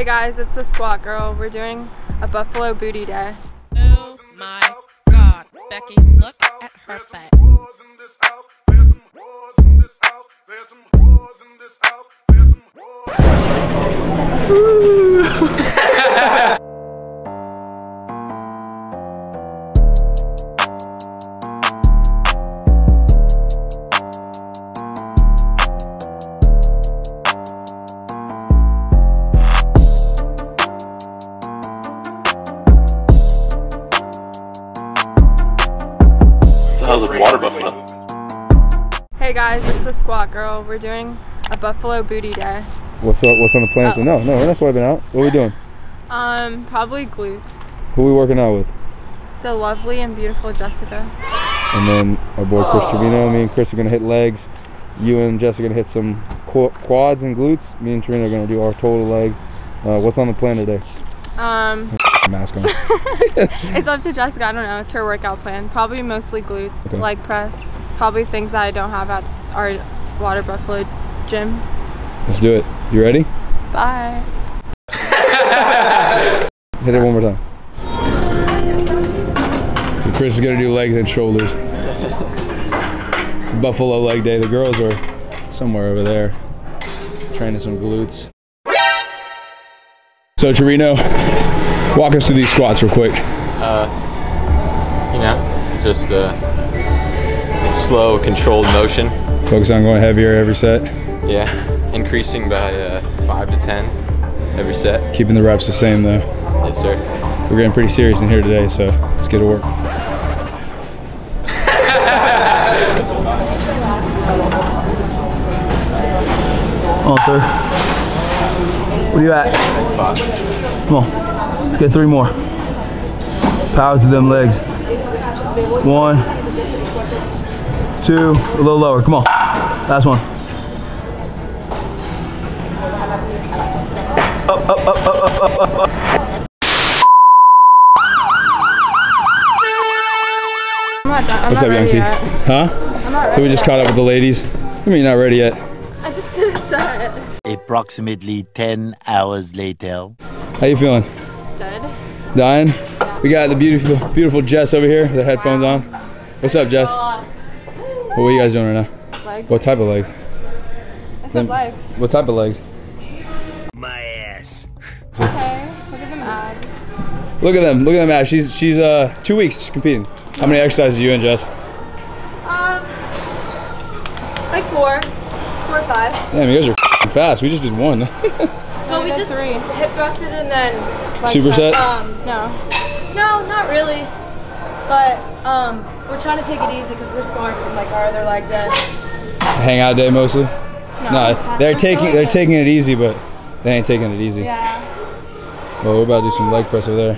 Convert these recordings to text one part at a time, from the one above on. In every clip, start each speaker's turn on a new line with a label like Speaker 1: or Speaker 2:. Speaker 1: Hey guys, it's the Squat Girl. We're doing a Buffalo Booty Day. Oh my god, Becky, look at her butt. Ooh. was a water buffalo. Hey guys, it's the Squat Girl. We're doing a Buffalo Booty Day. What's up? What's on the plan? Oh. No, no, we're not swiping out. What are we doing? Um, probably glutes. Who are we working out with? The lovely and beautiful Jessica. And then our boy Chris You Trevino. Me and Chris are gonna hit legs. You and Jessica are gonna hit some quads and glutes. Me and Trevino are gonna do our total leg. Uh, what's on the plan today? Um, mask on. it's up to Jessica. I don't know. It's her workout plan. Probably mostly glutes, okay. leg press, probably things that I don't have at our Water Buffalo gym. Let's do it. You ready? Bye. Hit it one more time. So Chris is gonna do legs and shoulders. It's Buffalo leg day. The girls are somewhere over there training some glutes. So Trevino, walk us through these squats real quick. Uh, you know, just uh, slow, controlled motion. Focus on going heavier every set. Yeah, increasing by uh, five to ten every set. Keeping the reps the same though. Yes, sir. We're getting pretty serious in here today, so let's get to work. on, sir. Where you at? Come on. Let's get three more. Power through them legs. One, two, a little lower. Come on. Last one. Up, up, up, up, up, up, up, up. What's up, Young Huh? So we just caught up with the ladies. I mean, not ready yet approximately 10 hours later. How you feeling? Dead. Dying? Yeah. We got the beautiful beautiful Jess over here with the headphones on. What's up, Jess? What are you guys doing right now? Legs. What type of legs? I said legs. What type of legs? My ass. Okay, look at them abs. Look at them, look at them abs. She's, she's uh, two weeks, she's competing. How many exercises do you and Jess? Um, like four, four or five. Damn, you guys are went fast. We just did one. well, we just three. hip thrusted and then like superset. Um, no, no, not really. But um, we're trying to take it easy because we're sore from like our other leg day. Hangout day mostly.
Speaker 2: No, no they're taking oh, they're taking
Speaker 1: it easy, but they ain't taking it easy. Yeah. Well, we're about to do some leg press over there.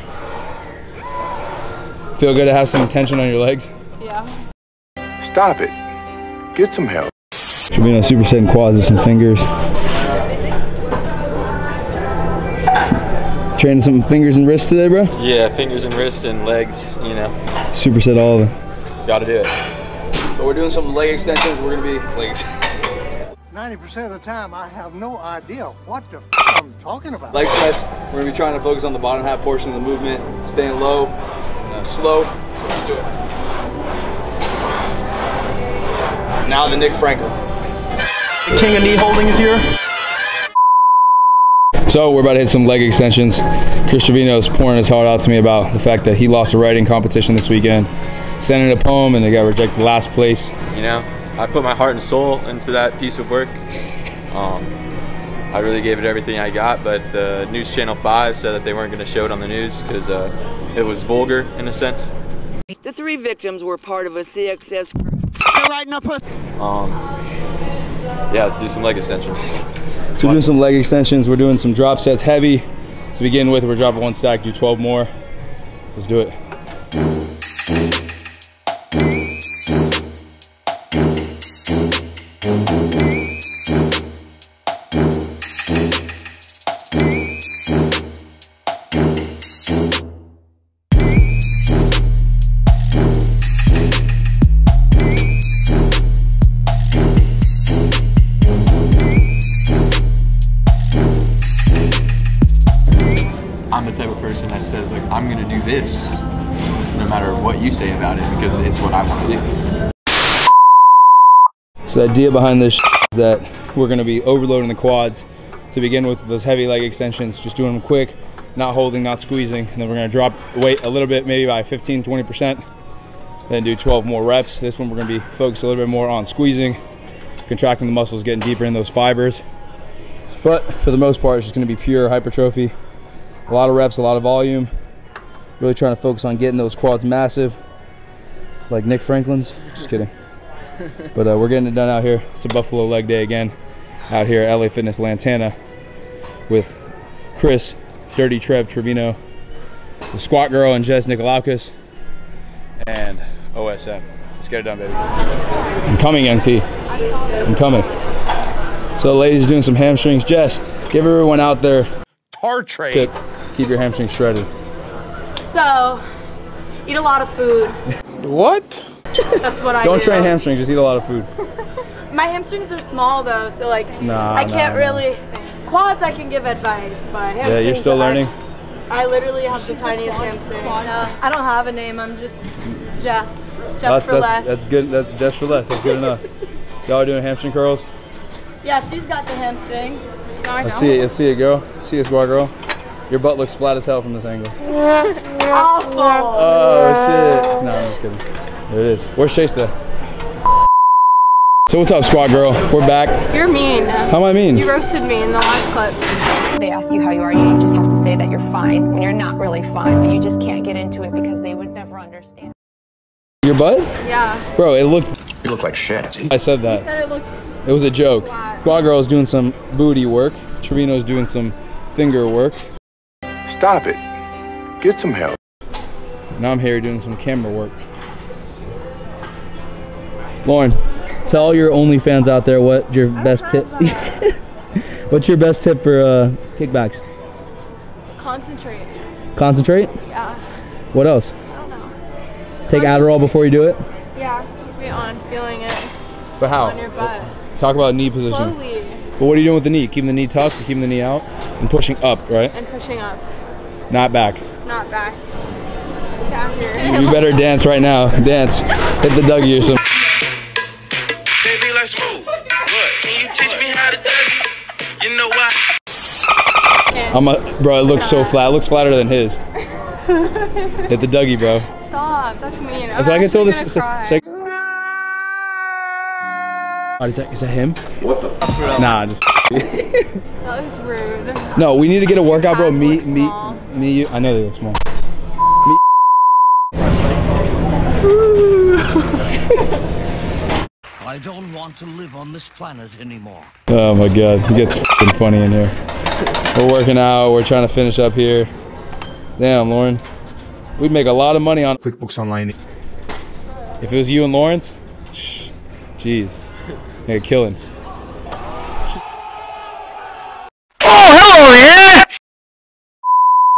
Speaker 1: Feel good to have some tension on your legs? Yeah. Stop it. Get some help. Trevino Super Saiyan quads with some fingers. Training some fingers and wrists today, bro? Yeah, fingers and wrists and legs, you know. Super set all of them. Gotta do it. So we're doing some leg extensions. We're gonna be legs. 90% of the time, I have no idea what the i I'm talking about. Leg press, we're gonna be trying to focus on the bottom half portion of the movement, staying low, uh, slow, so let's do it. Now the Nick Franklin. King of knee holdings here. So we're about to hit some leg extensions. Chris Trevino is pouring his heart out to me about the fact that he lost a writing competition this weekend, sent in a poem and they got rejected last place. You know, I put my heart and soul into that piece of work. Um, I really gave it everything I got, but the uh, News Channel 5 said that they weren't going to show it on the news because uh, it was vulgar in a sense. The three victims were part of a CXS group. Um, yeah, let's do some leg extensions. So we're doing some leg extensions. We're doing some drop sets heavy. To begin with, we're dropping one stack, do 12 more. Let's do it. type of person that says like I'm gonna do this no matter what you say about it because it's what I want to do. So the idea behind this is that we're gonna be overloading the quads to begin with those heavy leg extensions, just doing them quick, not holding, not squeezing, and then we're gonna drop weight a little bit, maybe by 15, 20%, then do 12 more reps. This one we're gonna be focused a little bit more on squeezing, contracting the muscles, getting deeper in those fibers. But for the most part, it's just gonna be pure hypertrophy, a lot of reps, a lot of volume. Really trying to focus on getting those quads massive, like Nick Franklin's. Just kidding. but uh, we're getting it done out here. It's a Buffalo leg day again out here at LA Fitness Lantana with Chris, Dirty Trev Trevino, the Squat Girl, and Jess Nicolakakos, and OSM. Let's get it done, baby. I'm coming, NT. I'm coming. So, ladies, doing some hamstrings. Jess, give everyone out there tar trade keep your hamstrings shredded. So, eat a lot of food. What? That's what I Don't do. train hamstrings, just eat a lot of food. My hamstrings are small though, so like nah, I can't nah, really nah. quads I can give advice, but Yeah, you're still learning. I, I literally have the tiniest hamstring. I don't have a name, I'm just Jess. Jess that's, for that's, less. That's good that Jess for less, that's good enough. Y'all are doing hamstring curls? Yeah, she's got the hamstrings. Let's see it, let's see it go. See it, squat girl. Your butt looks flat as hell from this angle. Awful. Oh, shit. No, I'm just kidding. There it is. Where's Shasta? So what's up, squat girl? We're back. You're mean. How am I mean? You roasted me in the last clip. They ask you how you are, you just have to say that you're fine when you're not really fine, but you just can't get into it because they would never understand. Your butt? Yeah. Bro, it looked... You look like shit. I said that. You said it looked... It was a joke. Flat. Squad is doing some booty work. Trevino's doing some finger work. Stop it. Get some help. Now I'm here doing some camera work. Lauren, tell all your OnlyFans out there what your I best tip. What's your best tip for uh, kickbacks? Concentrate. Concentrate? Yeah. What else? I don't know. Take Adderall before you do it? Yeah, keep it on, feeling it. But how? On your butt. Talk about knee position. Slowly. But what are you doing with the knee? Keeping the knee tucked, keeping the knee out, and pushing up, right? And pushing up. Not back. Not back. You better dance right now. Dance. Hit the Dougie or something. Baby, let's move. What? Can you teach me how to Dougie? You know why? I'm a bro. It looks so flat. It looks flatter than his. Hit the Dougie, bro. Stop. That's mean. I'm so I can throw this. Oh, is that, is that him? What the f Nah, just That was rude. No, we need to get a workout, bro. Me, me, me, you. I know they look small. I don't want to live on this planet anymore. Oh my god, it gets funny in here. We're working out, we're trying to finish up here. Damn, Lauren. We'd make a lot of money on QuickBooks Online. If it was you and Lawrence, shh, jeez. They're killing. Oh, hello Yeah.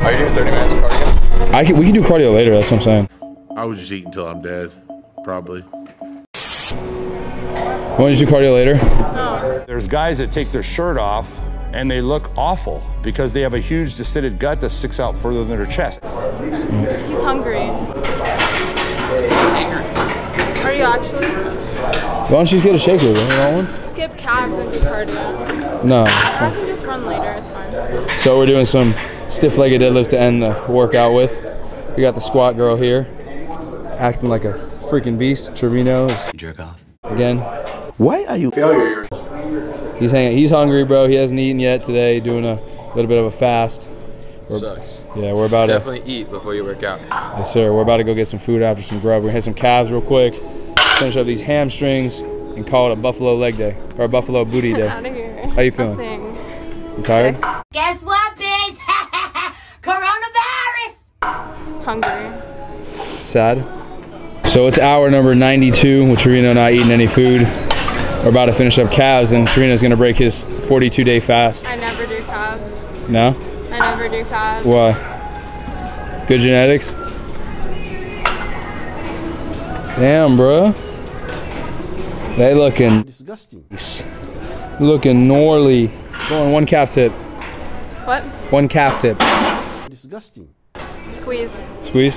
Speaker 1: Are you doing 30 minutes of cardio? I can, we can do cardio later, that's what I'm saying. I would just eat until I'm dead, probably. Want to do cardio later? No. There's guys that take their shirt off and they look awful because they have a huge distended gut that sticks out further than their chest. Mm. He's hungry. Are you actually? Why don't you just get a shaker? You want one? Skip calves and do cardio. No. I can just run later. It's fine. So we're doing some stiff-legged deadlift to end the workout with. We got the squat girl here, acting like a freaking beast. Trevino is jerk off again. Why are you failure? He's hanging. He's hungry, bro. He hasn't eaten yet today. Doing a little bit of a fast. We're, Sucks. Yeah, we're about definitely to definitely eat before you work out. Yes, sir. We're about to go get some food after some grub. We're gonna hit some calves real quick finish up these hamstrings, and call it a buffalo leg day or a buffalo booty day. Out of here. How you feeling? You tired? Sick. Guess what, bitch? Coronavirus. Hungry. Sad. So it's hour number 92 with Trevino not eating any food. We're about to finish up calves, and is gonna break his 42-day fast. I never do calves. No? I never do calves. Why? Good genetics. Damn, bro. They looking disgusting. Looking gnarly. Going one calf tip. What? One calf tip. Disgusting. Squeeze. Squeeze.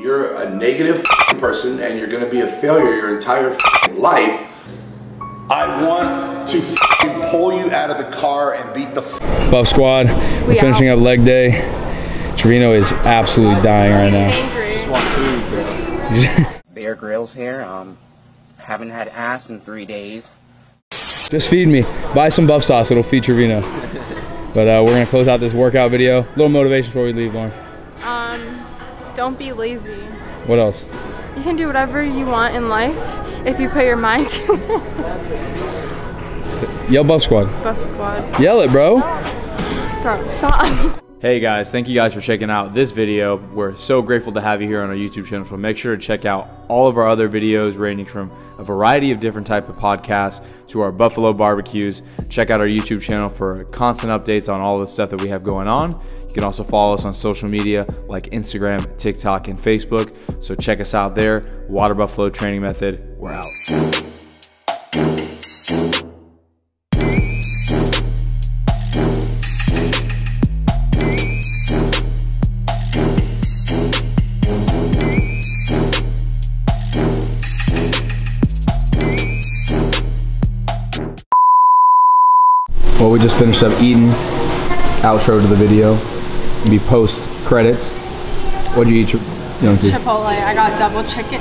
Speaker 1: You're a negative person and you're gonna be a failure your entire life. I want to pull you out of the car and beat the buff squad. We're we finishing out. up leg day. Trevino is absolutely dying right now. Bear Grylls here. Um, haven't had ass in three days. Just feed me. Buy some buff sauce. It'll feed Trevino. but uh, we're gonna close out this workout video. A little motivation before we leave, Lauren. Um, don't be lazy. What else? You can do whatever you want in life if you put your mind to it. Yell Buff Squad. Buff Squad. Yell it, bro. Bro, stop. Hey guys, thank you guys for checking out this video. We're so grateful to have you here on our YouTube channel, so make sure to check out all of our other videos ranging from a variety of different type of podcasts to our buffalo barbecues. Check out our YouTube channel for constant updates on all the stuff that we have going on. You can also follow us on social media like Instagram, TikTok, and Facebook. So check us out there. Water Buffalo Training Method, we're out. we just finished up eating. Outro to the video. Be post credits. What'd you eat? Chipotle. I got double chicken,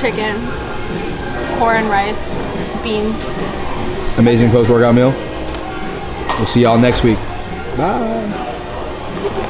Speaker 1: chicken, corn rice, beans. Amazing post workout meal. We'll see y'all next week. Bye.